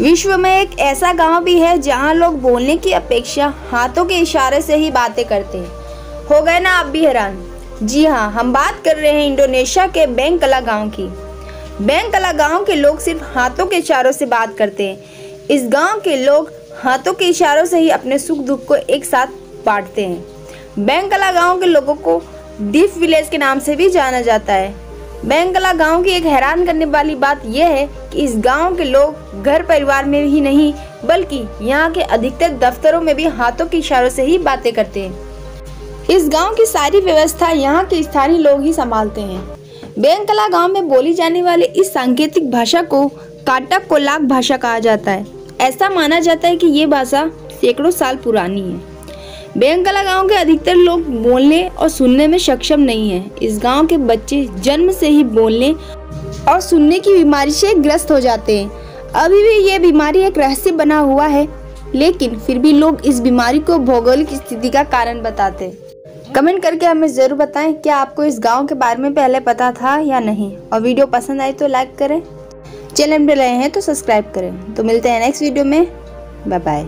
विश्व में एक ऐसा गाँव भी है जहाँ लोग बोलने की अपेक्षा हाथों के इशारे से ही बातें करते हैं। हो गए ना आप भी हैरान? जी हाँ हम बात कर रहे हैं इंडोनेशिया के बैंकला गाँव की। बैंकला गाँव के लोग सिर्फ़ हाथों के इशारों से बात करते हैं। इस गाँव के लोग हाथों के इशारों से ही अपने सुख दुख को एक साथ बांटते हैं। बैंकला गाँव के लोगों को डीप विलेज के नाम से भी जाना जाता है। बैंकला गाँव की एक हैरान करने वाली बात यह है कि इस गाँव के लोग घर परिवार में ही नहीं, बल्कि यहाँ के अधिकतर दफ्तरों में भी हाथों के इशारों से ही बातें करते हैं। इस गाँव की सारी व्यवस्था यहाँ के स्थानीय लोग ही संभालते हैं। बैंकला गाँव में बोली जाने वाली इस सांकेतिक भाषा को काटक कोलाक भाषा कहा जाता है। ऐसा माना जाता है कि ये भाषा सैकड़ों साल पुरानी है। बैंकला गाँव के अधिकतर लोग बोलने और सुनने में सक्षम नहीं है। इस गाँव के बच्चे जन्म से ही बोलने और सुनने की बीमारी से ग्रस्त हो जाते हैं। अभी भी ये बीमारी एक रहस्य बना हुआ है, लेकिन फिर भी लोग इस बीमारी को भौगोलिक स्थिति का कारण बताते हैं। कमेंट करके हमें ज़रूर बताएँ, क्या आपको इस गाँव के बारे में पहले पता था या नहीं? और वीडियो पसंद आई तो लाइक करें। चैनल में रहे हैं तो सब्सक्राइब करें। तो मिलते हैं नेक्स्ट वीडियो में। Bye bye